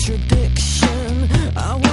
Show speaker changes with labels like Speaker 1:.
Speaker 1: contradiction. I